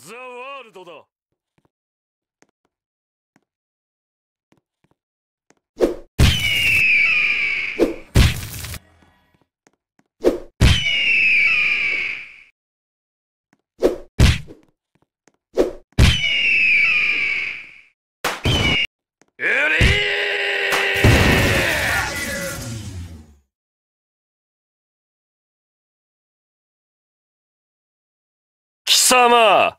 ザ・ワールドだ。summer.